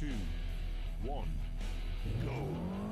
two, one, go!